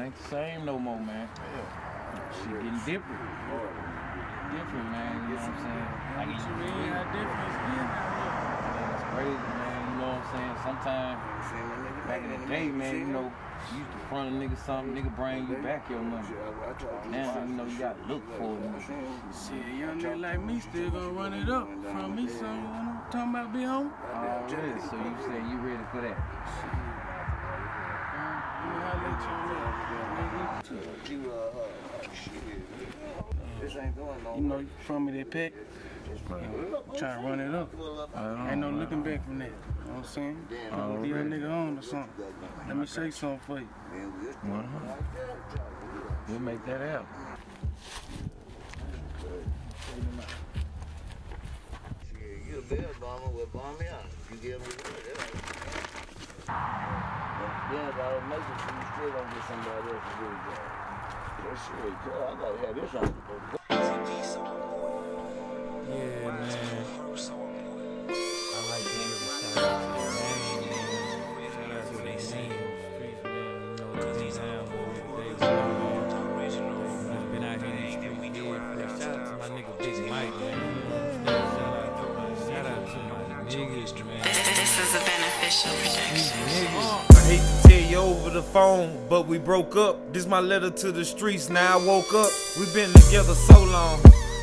ain't the same no more, man. She getting different. Different, man. You know what I'm saying? Like, What you you mean? How different it's getting out It's crazy, man. You know what I'm saying? Sometimes back in the day, man, you know, you used to front a nigga something, nigga bring you back your money. Now, you know, you gotta look for it. nigga. here? Shit, a young nigga like me still gonna run it up from me, son. You know what I'm talking about, be home? Already, so you say you ready for that? Uh, you know how late you on You know, you from me that pack. Trying to run it up. Ain't no looking back from that. You know what I'm saying? Be a nigga on or something. Let me say something for you. 100. We'll make that happen. You a bear bomber, well, bomb me out. You give me the word, Yeah, but I'll make it so you still don't get somebody else to do the job. That shit, cuz I gotta have this on. Yeah, man. I like to give a shout out to the name, man. Shout out to the name streets, man. You know, the D-Town boys, they man. Been out here in the streets, yeah. Shout out to my nigga Big Mike, man. Shout out to my, shout out to my niggas, man. This is a beneficial production. Over the phone, but we broke up. This my letter to the streets. Now I woke up. We've been together so long.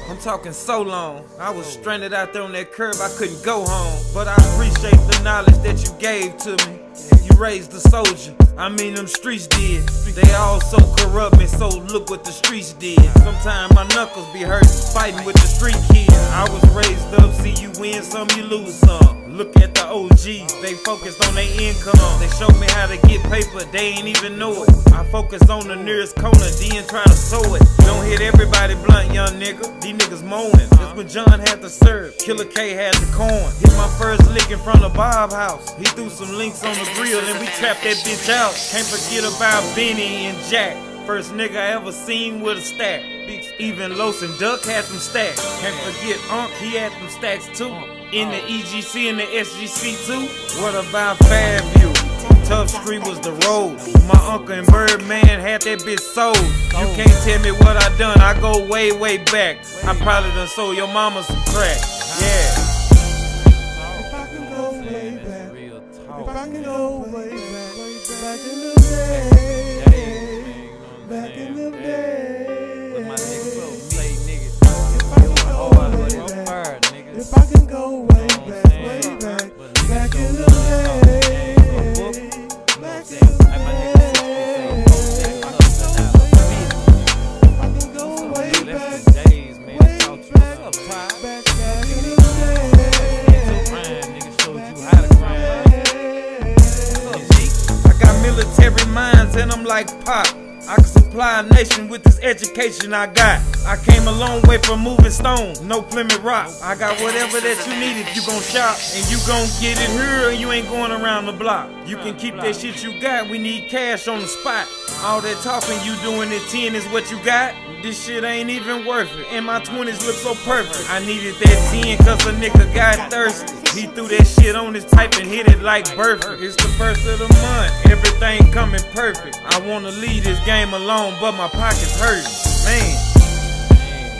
I'm talking so long. I was stranded out there on that curb. I couldn't go home. But I appreciate the knowledge that you gave to me. You raised a soldier. I mean, them streets did. They all so corrupt and so look what the streets did. Sometimes my knuckles be hurting, fighting with the street kids. I was raised up, see you win some, you lose some. Look at the OGs, they focused on their income. They show me how to get paper, they ain't even know it. I focus on the nearest corner, then try to sew it. Don't hit everybody blunt, young nigga. These niggas moaning. That's when John had to serve, Killer K had the corn. Hit my first lick in front of Bob House. He threw some links on the grill and we trapped that bitch out. Can't forget about Benny and Jack. First nigga I ever seen with a stack. Even Los and Duck had them stacks. Can't forget Unc, he had them stacks too. In the EGC and the SGC too. What about Fairview? Tough Street was the road. My uncle and Birdman had that bitch sold. You can't tell me what I done. I go way, way back. I probably done sold your mama some crack. Yeah. Real if. I can go way back, back in the day, back in the With my day. niggas play niggas. If I can go way back, niggas. if I can go way back, way back, back military minds and I'm like pop. I can supply a nation with this education I got. I came a long way from moving stones, no Plymouth Rock. I got whatever that you need if you gon' shop. And you gon' get it here and you ain't going around the block. You can keep that shit you got, we need cash on the spot. All that talking you doing at 10 is what you got. This shit ain't even worth it. And my 20s look so perfect. I needed that 10 cause a nigga got thirsty. He threw that shit on his pipe and hit it like perfect. It's the first of the month, everything coming perfect. I wanna leave this game alone, but my pockets hurting. Man.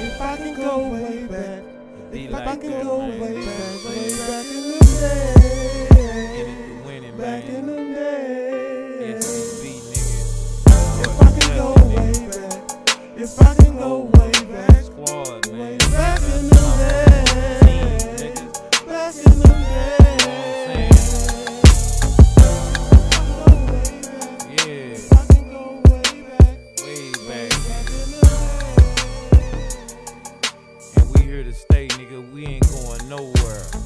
If I can go way back, if I can go way back, here to stay, nigga. We ain't going nowhere.